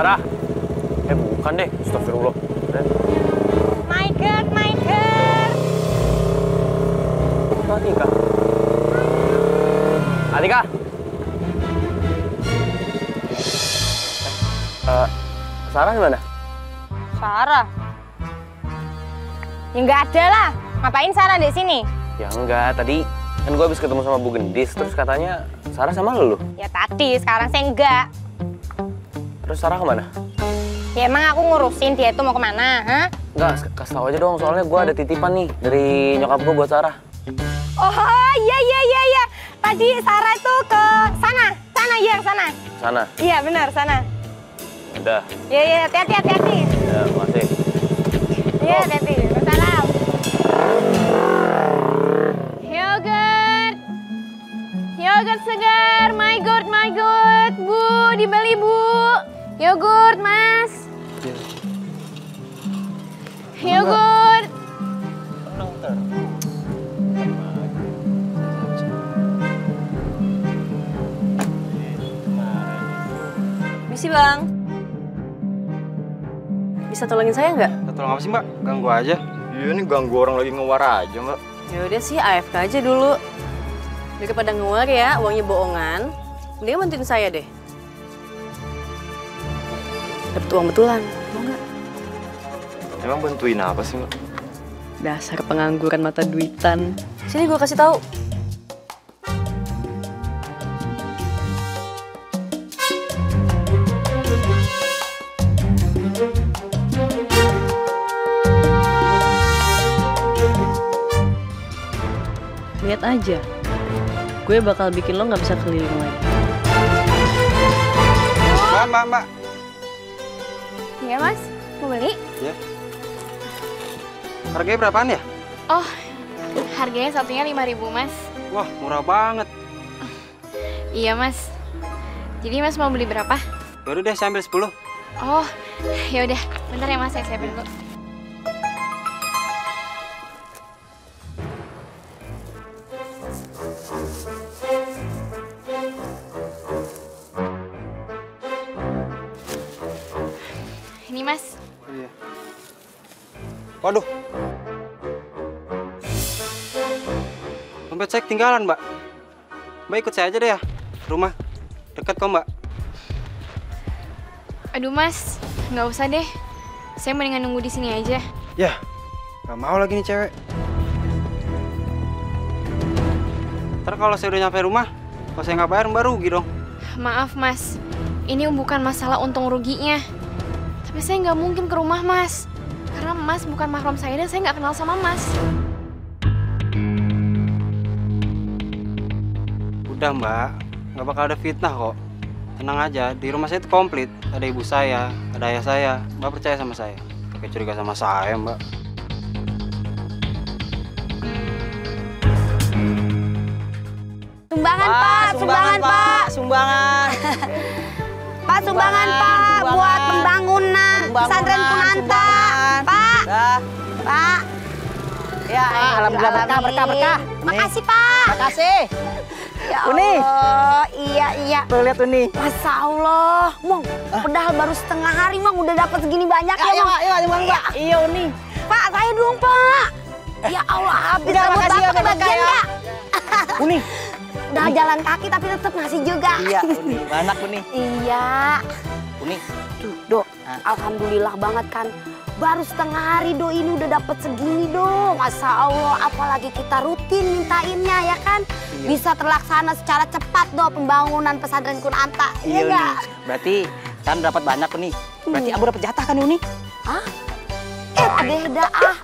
Sarah. Eh bukan deh, astagfirullah. My God, my God. Atika. Atika. Eh, Sarah gimana? Sarah. Ya nggak ada lah. Ngapain Sarah di sini? Ya enggak, tadi kan gue habis ketemu sama Bu Gendis, terus katanya Sarah sama lu. Ya tadi, sekarang saya enggak. Terus Sarah ke mana? Ya emang aku ngurusin dia itu mau ke mana, hah? Enggak, kasih tau aja dong, soalnya gue ada titipan nih dari nyokap gue buat Sarah. Oh iya iya iya iya. Tadi Sarah itu ke sana, sana iya sana. Sana. Iya benar sana. Udah. Iya iya hati-hati hati-hati. Ya, makasih. Iya hati-hati. Yogurt, Mas. Yogurt. Misi bang. Bisa tolongin saya nggak? Tolong apa sih mbak? Ganggu aja. Iya nih ganggu orang lagi ngewar aja mbak. Yaudah sih AFK aja dulu. Daripada ngewar ya, uangnya bohongan. Mendingan bantuin saya deh. Dapat uang betulan, mau nggak? Emang bantuin apa sih mbak? Dasar pengangguran mata duitan. Sini gue kasih tahu. Lihat aja, gue bakal bikin lo nggak bisa keliling lagi. Mbak, mbak, mbak. Iya Mas, mau beli? Ya. Harganya berapaan ya? Oh, harganya satunya 5000 Mas. Wah, murah banget. Iya, Mas. Jadi Mas mau beli berapa? Yaudah deh, saya ambil 10. Oh, ya udah. Bentar ya Mas, saya siapin dulu. Mas. Iya. Waduh. Dompet saya ketinggalan, Mbak. Mbak ikut saya aja deh ya. Rumah. Dekat kok, Mbak. Aduh Mas, nggak usah deh. Saya mendingan nunggu di sini aja. Ya. Gak mau lagi nih cewek. Ntar kalau saya udah nyampe rumah, kalau saya nggak bayar, Mbak rugi dong. Maaf Mas, ini bukan masalah untung ruginya. Tapi saya nggak mungkin ke rumah Mas. Karena Mas bukan mahram saya dan saya nggak kenal sama Mas. Udah, Mbak. Nggak bakal ada fitnah kok. Tenang aja, di rumah saya itu komplit. Ada ibu saya, ada ayah saya. Mbak percaya sama saya. Pakai curiga sama saya, Mbak. Sumbangan Pak, sumbangan Pak. Sumbangan. Pak sumbangan Pak sumbangan. buat pesantren Kunanta. Pak, Dah. Pak. Ya, alhamdulillah berkah berkah berkah. Makasih Pak. Makasih. Ya Uni. Allah, iya iya. Tuh lihat Uni. Masya Allah, Mong, padahal baru setengah hari, Mong, udah dapat segini banyak ya, Ayo, Mong. ayo, Bang, Pak. Iya, Uni. Pak, saya dong, Pak. Ya Allah, habis rambut makasih ya, Bapak Bapak kebagian ya. nggak? Uni. Udah jalan kaki tapi tetap ngasih juga. Iya, Uni. Banyak Uni. Iya. Uni. Do, alhamdulillah banget kan. Baru setengah hari Do ini udah dapat segini Do. Masya Allah, apalagi kita rutin mintainnya ya kan. Bisa terlaksana secara cepat Do pembangunan pesantren Kunanta. Iya Uni. nggak? Berarti kan dapat banyak Uni. Berarti Abu dapat jatah kan Uni? Hah? Eh, beda ah.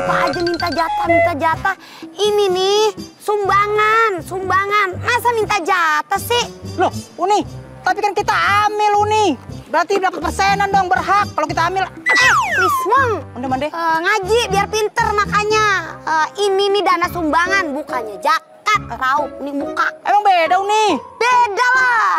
Apa aja minta jatah, minta jatah. Ini nih, sumbangan, sumbangan. Masa minta jatah sih? Loh, Uni. Tapi kan kita ambil Uni. Berarti dapat persenan dong berhak kalau kita ambil. Eh, please, Mong. Mande mande. Eh, ngaji biar pinter makanya. Eh, ini nih dana sumbangan, bukannya zakat. Tahu, nih muka. Emang beda Uni. Beda lah.